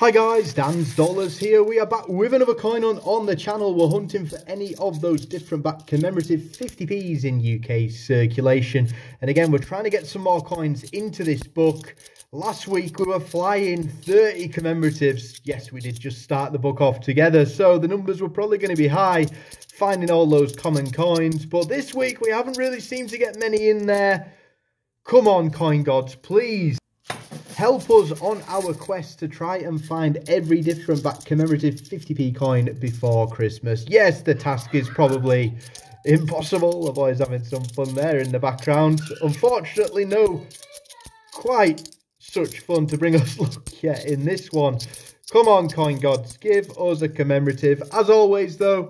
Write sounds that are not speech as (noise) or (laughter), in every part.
Hi guys, Dan's Dollars here. We are back with another coin on, on the channel. We're hunting for any of those different back commemorative 50p's in UK circulation. And again, we're trying to get some more coins into this book. Last week we were flying 30 commemoratives. Yes, we did just start the book off together, so the numbers were probably going to be high, finding all those common coins. But this week we haven't really seemed to get many in there. Come on, coin gods, please help us on our quest to try and find every different back commemorative 50p coin before Christmas. Yes, the task is probably impossible. The boys having some fun there in the background. Unfortunately, no quite such fun to bring (laughs) us luck yet in this one. Come on, coin gods, give us a commemorative. As always, though,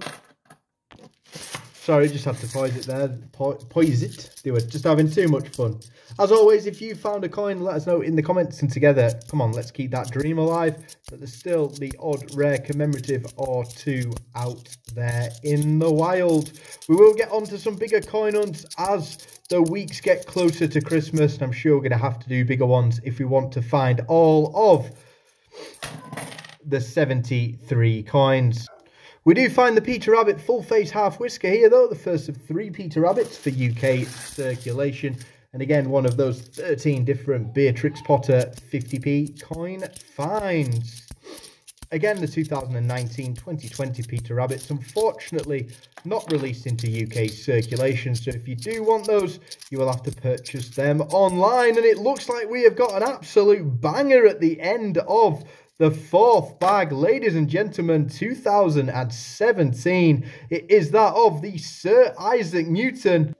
Sorry, just had to poise it there. Po poise it. They were just having too much fun. As always, if you found a coin, let us know in the comments. And together, come on, let's keep that dream alive. That there's still the odd rare commemorative or two out there in the wild. We will get on to some bigger coin hunts as the weeks get closer to Christmas. And I'm sure we're going to have to do bigger ones if we want to find all of the 73 coins. We do find the Peter Rabbit full face half whisker here though, the first of three Peter Rabbits for UK circulation. And again, one of those 13 different Beatrix Potter 50p coin finds. Again, the 2019-2020 Peter Rabbits, unfortunately not released into UK circulation. So if you do want those, you will have to purchase them online. And it looks like we have got an absolute banger at the end of the fourth bag, ladies and gentlemen, 2017. It is that of the Sir Isaac Newton.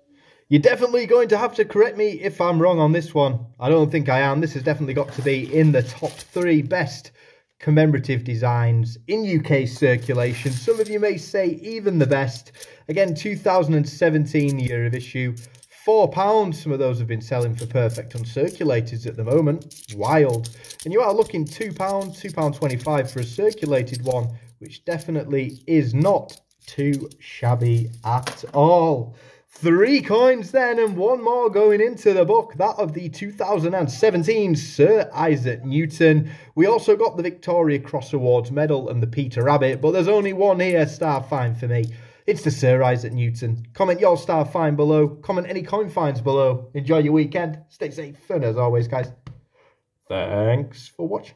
You're definitely going to have to correct me if I'm wrong on this one. I don't think I am. This has definitely got to be in the top three best commemorative designs in UK circulation. Some of you may say even the best. Again, 2017 year of issue. Four pounds. Some of those have been selling for perfect uncirculated at the moment. Wild. And you are looking two pounds, two pound twenty-five for a circulated one, which definitely is not too shabby at all. Three coins then, and one more going into the book. That of the 2017 Sir Isaac Newton. We also got the Victoria Cross Awards medal and the Peter Rabbit, but there's only one here, star fine for me. It's the Sir Isaac Newton. Comment your star find below. Comment any coin finds below. Enjoy your weekend. Stay safe. And as always, guys, thanks for watching.